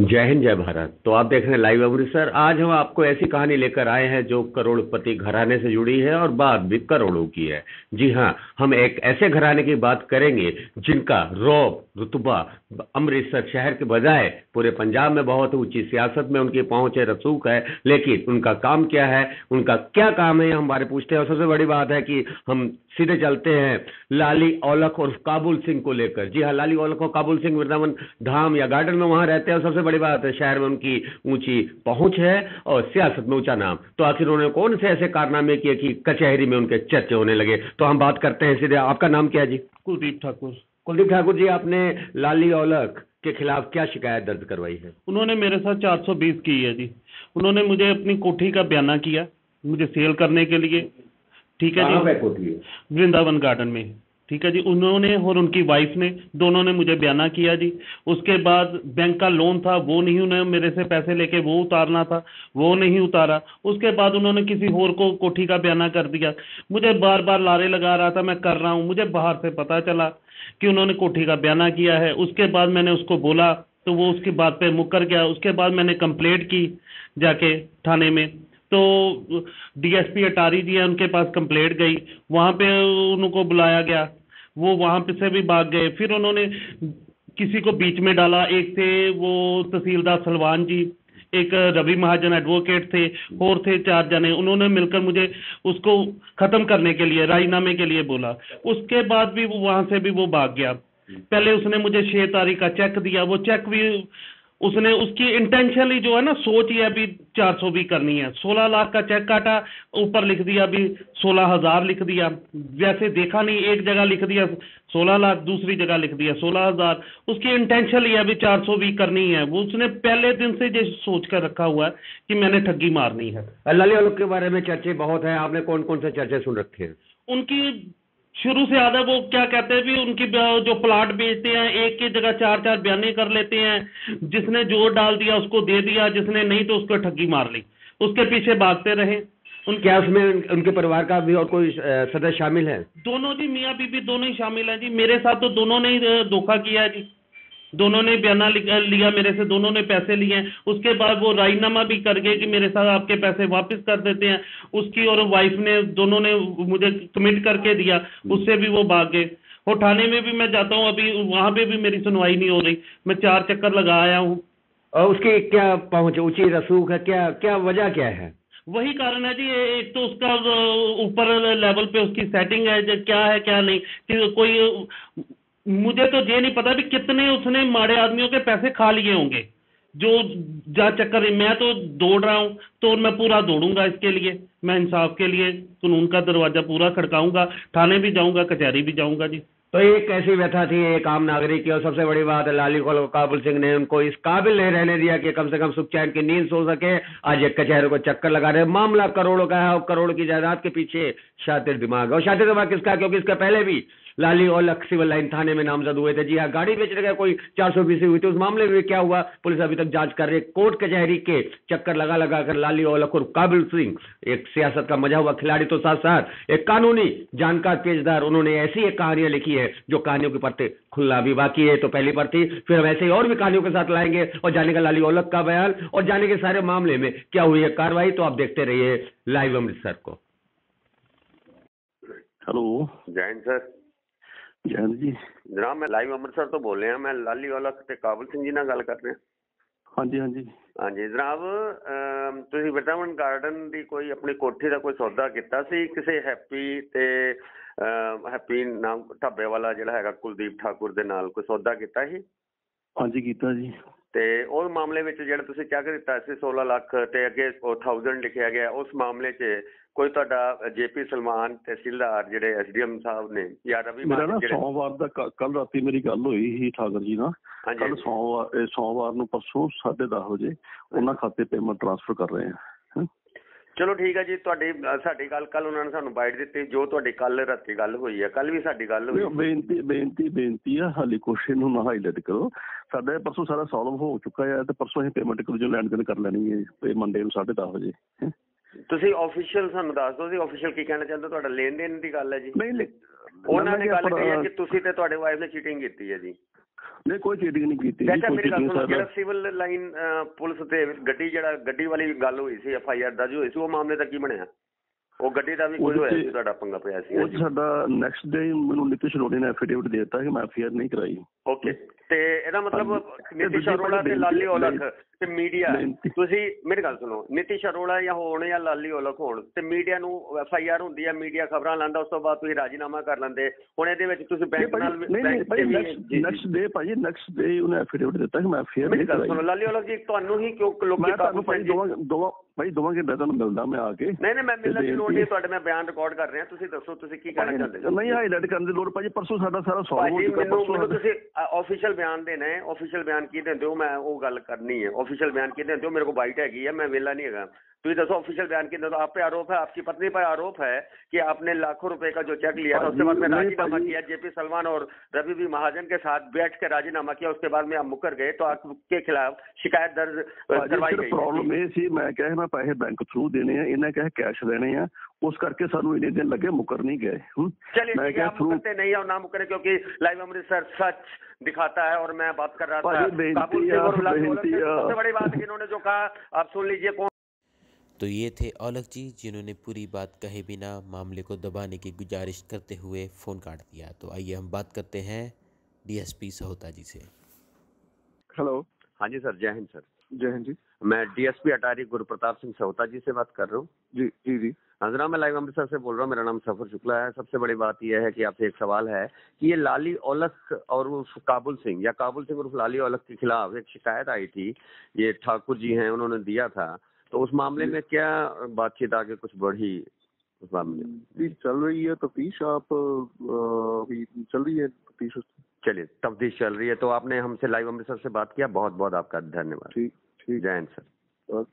जय हिंद, जय भारत। तो आप देख रहे हैं लाइव अमृतसर। आज हम आपको ऐसी कहानी लेकर आए हैं जो करोड़पति घराने से जुड़ी है और बात भी करोड़ों की है। जी हाँ हम एक ऐसे घराने की बात करेंगे जिनका रौब, रुतबा, अमृतसर शहर के बजाय पूरे पंजाब में बहुत ऊँची सियासत में उनकी पहुँच है, रसूख है, लेकिन उनका काम क्या है, उनका क्या काम है, ये हमारे पूछते हैं। और सबसे बड़ी बात है कि हम सीधे चलते हैं लाली औलख और काबुल सिंह को लेकर। जी हाँ लाली औलख और काबुल सिंह वृंदावन धाम या गार्डन में वहाँ रहते हैं और सबसे बड़ी बात है शहर में उनकी ऊँची पहुँच है और सियासत में ऊँचा नाम। तो आखिर उन्होंने कौन से ऐसे कारनामे किए कि कचहरी में उनके चर्चे होने लगे? तो हम बात करते हैं सीधे आपका नाम क्या है जी? कुलदीप ठाकुर। कुलदीप ठाकुर जी आपने लाली औलख के खिलाफ क्या शिकायत दर्ज करवाई है? उन्होंने मेरे साथ 420 की है जी। उन्होंने मुझे अपनी कोठी का बयाना किया मुझे सेल करने के लिए। ठीक है जी। वृंदावन गार्डन में। ठीक है जी, उन्होंने और उनकी वाइफ ने, दोनों ने मुझे बयाना किया जी। उसके बाद बैंक का लोन था, वो नहीं उन्हें मेरे से पैसे लेके वो उतारना था, वो नहीं उतारा। उसके बाद उन्होंने किसी और को कोठी का बयाना कर दिया। मुझे बार बार लारे लगा रहा था, मैं कर रहा हूँ। मुझे बाहर से पता चला कि उन्होंने कोठी का बयाना किया है। उसके बाद मैंने उसको बोला तो वो उसकी बात पे मुकर गया। उसके बाद मैंने कंप्लेंट की जाके थाने में। तो डीएसपी अटारी जी है, उनके पास कंप्लेंट गई। वहाँ पे उनको बुलाया गया। वो वहाँ पे से भी भाग गए। फिर उन्होंने किसी को बीच में डाला। एक थे वो तहसीलदार सलवान जी, एक रवि महाजन एडवोकेट थे, और थे चार जने। उन्होंने मिलकर मुझे उसको खत्म करने के लिए, राजीनामे के लिए बोला। उसके बाद भी वो वहाँ से भी वो भाग गया। पहले उसने मुझे छह तारीख का चेक दिया। वो चेक भी उसने उसकी इंटेंशनली जो है ना सोच ये अभी चार सौ भी करनी है। सोलह लाख का चेक काटा ऊपर लिख दिया अभी सोलह हज़ार लिख दिया। वैसे देखा नहीं एक जगह लिख दिया सोलह लाख दूसरी जगह लिख दिया सोलह हज़ार। उसकी इंटेंशनली अभी चार सौ भी करनी है। वो उसने पहले दिन से ये सोच कर रखा हुआ है कि मैंने ठगी मारनी है। लाली औलख के बारे में चर्चे बहुत है। आपने कौन कौन से चर्चे सुन रखे हैं? उनकी शुरू से आधा वो क्या कहते हैं भी उनकी जो प्लाट बेचते हैं एक की जगह चार चार बयाने कर लेते हैं। जिसने ज़ोर डाल दिया उसको दे दिया जिसने नहीं तो उसको ठगी मार ली। उसके पीछे भागते रहे। उन क्या उसमें उनके परिवार का भी और कोई सदस्य शामिल है? दोनों जी मियाँ बीबी दोनों ही शामिल है जी। मेरे साथ तो दोनों ने ही धोखा किया है जी। दोनों ने बयाना लिया मेरे से दोनों ने पैसे लिए। हैं उसके बाद वो राजीनामा भी कर गए कि मेरे साथ आपके पैसे वापस कर देते हैं। उसकी और वाइफ ने दोनों ने मुझे कमिट करके दिया। उससे भी वो भाग। गए और थाने में भी मैं जाता हूँ अभी वहाँ पे भी मेरी सुनवाई नहीं हो रही। मैं चार चक्कर लगा आया हूँ। और उसकी क्या पहुँच ऊँची रसूख है? क्या क्या वजह क्या है? वही कारण है जी एक तो उसका ऊपर लेवल पे उसकी सेटिंग है क्या है क्या नहीं। कोई मुझे तो ये नहीं पता भी कितने उसने माड़े आदमियों के पैसे खा लिए होंगे। जो जा चक्कर मैं तो दौड़ रहा हूँ तो मैं पूरा दौड़ूँगा इसके लिए, मैं इंसाफ के लिए, कानून का दरवाज़ा पूरा खड़काऊँगा, थाने भी जाऊँगा, कचहरी भी जाऊँगा, जी। तो ये कैसी व्यथा थी, एक आम नागरिक की, और सबसे बड़ी बात है लाली कोल काबुल सिंह ने उनको इस काबिल नहीं रहने दिया कि कम से कम सुख चैन की नींद सो सके। आज एक कचहरे को चक्कर लगा रहे मामला करोड़ों का है, और करोड़ की जायदाद के पीछे शातिर दिमाग है। और शातिर दिमाग किसका क्योंकि इसका पहले भी लाली और सिविल लाइन थाने में नामजद हुए थे। जी हाँ गाड़ी बेचने का कोई चार सौ बीस हुई थी। उस मामले में क्या हुआ? पुलिस अभी तक जाँच कर रही है। कोर्ट कचहरी के चक्कर लगा लगा कर लाली और लख और काबिल सिंह, एक सियासत का मज़ा हुआ खिलाड़ी तो साथ साथ एक कानूनी जानकार पेशदार उन्होंने ऐसी एक कहानियाँ लिखी है, जो कहानियों की पत्ते खुलना भी बाकी है तो पहली पढ़ती फिर हम ऐसे ही और भी कहानियों के साथ लाएँगे और जाने का लाली औलख का बयान और जाने के सारे मामले में क्या हुई है कार्रवाई तो आप देखते रहिए लाइव अमृतसर को। Hello, Jain sir. ਜੈਨ ਜੀ। ਜਨਾਬ ਮੈਂ ਲਾਈਵ ਅੰਮ੍ਰਿਤਸਰ ਤੋਂ ਬੋਲ ਰਿਹਾ ਮੈਂ ਲਾਲੀ ਵਾਲਾ ਤੇ ਕਾਬਲ ਸਿੰਘ ਜੀ ਨਾਲ ਗੱਲ ਕਰ ਰਿਹਾ। ਹਾਂਜੀ ਹਾਂਜੀ। ਹਾਂਜੀ ਜਨਾਬ ਤੁਸੀਂ ਵਿਟਾਮਿਨ ਗਾਰਡਨ ਦੀ ਕੋਈ ਆਪਣੀ ਕੋਠੀ ਦਾ ਕੋਈ ਸੌਦਾ ਕੀਤਾ ਸੀ? ਕਿਸੇ ਹੈਪੀ ਤੇ ਹੈਪੀ ਨਾਮ ਢਾਬੇ ਵਾਲਾ ਜਿਹੜਾ ਹੈਗਾ ਕੁਲਦੀਪ ਠਾਕੁਰ ਦੇ ਨਾਲ ਕੋਈ ਸੌਦਾ ਕੀਤਾ ਸੀ? ਹਾਂਜੀ ਕੀਤਾ ਜੀ। ਤੇ ਉਸ ਮਾਮਲੇ ਵਿੱਚ ਜਿਹੜਾ ਤੁਸੀਂ ਚੈੱਕ ਦਿੱਤਾ ਸੀ 16 ਲੱਖ ਤੇ ਅੱਗੇ ਉਹ 1000 ਲਿਖਿਆ ਗਿਆ ਉਸ ਮਾਮਲੇ 'ਚ ਕੋਈ ਤੁਹਾਡਾ ਜੇਪੀ ਸਲਮਾਨ ਤਹਿਸੀਲਦਾਰ ਜਿਹੜੇ ਐਸਡੀਐਮ ਸਾਹਿਬ ਨੇ ਜਾਂ ਰਵੀ ਮੇਰਾ ਨਾ ਸੋਮਵਾਰ ਦਾ ਕੱਲ ਰਾਤੀ ਮੇਰੀ ਗੱਲ ਹੋਈ ਸੀ ਠਾਕਰ ਜੀ ਨਾਲ। ਕੱਲ ਸੋਮਵਾਰ ਸੋਮਵਾਰ ਨੂੰ ਪਰਸੋਂ 10:30 ਵਜੇ ਉਹਨਾਂ ਖਾਤੇ ਪੇਮੈਂਟ ਟ੍ਰਾਂਸਫਰ ਕਰ ਰਹੇ ਹਾਂ। ਚਲੋ ਠੀਕ ਹੈ ਜੀ ਤੁਹਾਡੀ ਸਾਡੀ ਗੱਲ ਕੱਲ ਉਹਨਾਂ ਨੇ ਸਾਨੂੰ ਬਾਈਟ ਦਿੱਤੀ ਜੋ ਤੁਹਾਡੀ ਕੱਲ ਰਾਤੀ ਗੱਲ ਹੋਈ ਹੈ ਕੱਲ ਵੀ ਸਾਡੀ ਗੱਲ ਹੋਈ ਬੇਨਤੀ ਬੇਨਤੀ ਬੇਨਤੀ ਆ ਹਾਲੇ ਕੁਐਸਚਨ ਨੂੰ ਨਾ ਹਾਈਲਾਈਟ ਕਰੋ। ਸਾਡਾ ਪਰਸੋਂ ਸਾਰਾ ਸੋਲਵ ਹੋ ਚੁੱਕਾ ਹੈ ਤੇ ਪਰਸੋਂ ਅਸੀਂ ਪੇਮੈਂਟ ਕਰ ਜੋ ਲੈਣ ਦੇਣ ਕਰ ਲੈਣੀ ਹੈ ਤੇ ਮੰਡੇ ਨੂੰ 10:30 ਵਜੇ। ਤੁਸੀਂ ਆਫੀਸ਼ੀਅਲ ਸਾਨੂੰ ਦੱਸ ਦਿਓ ਜੀ ਆਫੀਸ਼ੀਅਲ ਕੀ ਕਹਿਣਾ ਚਾਹੁੰਦੇ ਹੋ? ਤੁਹਾਡਾ ਲੈਣ ਦੇਣ ਦੀ ਗੱਲ ਹੈ ਜੀ। ਨਹੀਂ ਉਹਨਾਂ ਨੇ ਗੱਲ ਕਹੀ ਹੈ ਕਿ ਤੁਸੀਂ ਤੇ ਤੁਹਾਡੇ ਵਾਈਫ ਨੇ ਚੀਟਿੰਗ ਕੀਤੀ ਹੈ ਜੀ। ਨਹੀਂ ਕੋਈ ਚੀਟਿੰਗ ਨਹੀਂ ਕੀਤੀ ਜੀ ਕੋਈ ਮੇਰੀ ਗੱਲ ਚੀਟਿੰਗ ਸੁਣੋ ਜਿਹੜਾ ਸਿਵਲ ਲਾਈਨ ਪੁਲਿਸ ਤੇ ਗੱਡੀ ਜਿਹੜਾ ਗੱਡੀ ਵਾਲੀ ਗੱਲ ਹੋਈ ਸੀ ਐਫ ਆਈ ਆਰ ਦਰਜ ਹੋਈ ਸੀ ਉਹ ਮਾਮਲੇ ਦਾ ਕੀ ਬਣਿਆ? ਉਹ ਗੱਡੀ ਦਾ ਵੀ ਕੋਈ ਉਹਦੇ ਹੋਇਆ ਸੀ ਤੁਹਾਡਾ ਪੰਗਾ ਪਿਆ ਸੀ ਉਹ ਸਾਡਾ ਨੈਕਸਟ ਡੇ ਮੈਨੂੰ ਨਿਤਿਸ਼ ਰੋੜੀ ਨੇ ਐਫੀਡੇਵਿਟ ਦੇ ਦਿੱਤਾ ਕਿ ਮੈਂ ਐਫਆਈਆਰ ਨਹੀਂ ਕਰਾਈ। ਓਕੇ ਤੇ ਇਹਦਾ ਮਤਲਬ। ਨਿਤਿਸ਼ ਅਰੋੜਾ ਤੇ ਲਾਲੀ ਔਲਖ ਤੇ ਮੀਡੀਆ। ਤੁਸੀਂ ਮੇਰੀ ਗੱਲ ਸੁਣੋ ਨਿਤਿਸ਼ ਅਰੋੜਾ ਜਾਂ ਹੋਣ ਜਾਂ ਲਾਲੀ ਔਲਖ ਹੋਣ ਤੇ ਮੀਡੀਆ ਨੂੰ ਐਫ ਆਈ ਆਰ ਹੁੰਦੀ ਹੈ ਮੀਡੀਆ ਖਬਰਾਂ ਲਾਂਦਾ ਉਸ ਤੋਂ ਬਾਅਦ ਤੁਸੀਂ ਰਾਜੀਨਾਮਾ ਕਰ ਲੈਂਦੇ। ਹੁਣ ਇਹਦੇ ਵਿੱਚ ਤੁਸੀਂ ਬੈਂਕ ਨਾਲ ਨੈਕਸਟ ਡੇ ਭਾਜੀ ਨੈਕਸਟ ਡੇ ਉਹਨੇ ਐਫੀਡੇਵਿਟ ਦਿੱਤਾ ਕਿ ਮੈਂ ਐਫਆਈਆਰ ਮੇਰੀ ਗੱਲ ਸੁਣੋ ਲਾਲੀ ਔਲਖ ਜੀ ਤੁਹਾਨੂੰ ਹੀ ਕਿਉਂ ਲੋਕੀ ਭਾਈ ਕਾਬੂ ਦੋਵਾਂ ਦੋਵਾਂ ਭਾਈ ਦੋਵਾਂ ਘੰਟੇ ਤੁਹਾਨੂੰ ਮਿਲਦਾ ਮੈਂ ਆ ਕੇ। ਨਹੀਂ ਨਹੀਂ ਮੈਂ ਮਿਲਣ ਦੀ ਲੋੜ ਨਹੀਂ ਤੁਹਾਡੇ ਮੈਂ ਬਿਆਨ ਰਿਕਾਰਡ ਕਰ ਰਿਹਾ। ਤੁਸੀਂ ਦੱਸੋ ਤੁਸੀਂ ਕੀ ਕਹਿਣਾ ਚਾਹੁੰਦੇ ਹੋ? ਨਹੀਂ ਹਾਈਲਾਈਟ ਕਰਨ ਦੀ ਲੋੜ ਭਾਜੀ ਪਰਸੋਂ ਸਾਡਾ ਸਾਰਾ ਸੌਲਵ ਹੋ ਚੁੱਕਾ ਪਰਸੋਂ ਤੁਸੀਂ ਆਫੀਸ਼ੀਅਲ ਬਿਆਨ ਦੇਣਾ ਹੈ। ਆਫੀਸ਼ੀਅਲ ਬਿਆਨ ਕੀ ਦਿੰਦੇ ਹੋ? ਮੈਂ ਉਹ ਗੱਲ ਕਰਨੀ ਹੈ। ਆਫੀਸ਼ੀਅਲ ਬਿਆਨ ਕੀ ਦਿੰਦੇ ਹੋ? ਮੇਰੇ ਕੋਲ ਬਾਈਟ ਹੈਗੀ ਹੈ ਮੈਂ ਵਿਹਲਾ ਨਹੀਂ ਹੈਗਾ। तो ये दसो ऑफिशियल बयान के अंदर तो आप पे आरोप है आपकी पत्नी पर आरोप है कि आपने लाखों रुपए का जो चेक लिया था उसके बाद में नहीं, राजीनामा भाजी। किया जेपी सलमान और रवि बी महाजन के साथ बैठ के राजीनामा किया उसके बाद में आप मुकर गए तो आपके खिलाफ शिकायत दर्ज अ, ਭਾਜੀ करवाई ਸਿਰਫ गई ਪ੍ਰੋਬਲਮ है ਇਹ ਸੀ ਮੈਂ ਕਿਹਾ ਮੈਂ ਪੈਸੇ ਬੈਂਕ ਥਰੂ ਦੇਣੇ ਆ ਇਹਨੇ ਕਿਹਾ ਕੈਸ਼ ਲੈਣੇ ਆ ਉਸ ਕਰਕੇ ਸਾਨੂੰ ਇੰਨੇ ਦਿਨ ਲੱਗੇ ਮੁਕਰ ਨਹੀਂ ਗਏ ਹੂੰ चलिए ਮੈਂ ठीक है ਕਿਹਾ आप थ्रू मुकरते नहीं है और ना मुकरे क्योंकि लाइव अमृतसर सच दिखाता है और मैं बात कर रहा था भाजी, बेनती काबुल से है, और लाल दौलत से। बेनती है। सबसे बड़ी बात है कि इन्होंने जो कहा आप सुन लीजिए कौन तो ये थे औलख जी जिन्होंने पूरी बात कहे बिना मामले को दबाने की गुजारिश करते हुए फ़ोन काट दिया। तो आइए हम बात करते हैं डीएसपी सहोता जी से। हेलो हाँ जी सर जय हिंद सर। जय हिंद जी। मैं डीएसपी अटारी गुरु प्रताप सिंह सहोता जी से बात कर रहा हूँ। जी जी जी। हाँ जनाब मैं लाइव अमृतसर से बोल रहा हूँ मेरा नाम सफ़र शुक्ला है। सबसे बड़ी बात यह है कि आपसे एक सवाल है कि ये लाली औलख और उर्फ़ काबुल सिंह या काबुल सिंह उर्फ़ लाली औलख के खिलाफ एक शिकायत आई थी। ये ठाकुर जी हैं उन्होंने दिया था। तो उस मामले में क्या बातचीत आगे कुछ बढ़ी उस मामले में? चल रही है तफ्तीश आप अभी चल रही है तफ्तीश चलिए तफ्तीश चल रही है तो आपने हमसे लाइव अमृतसर से बात किया बहुत बहुत आपका धन्यवाद। ठीक ठीक। जय हिंद सर।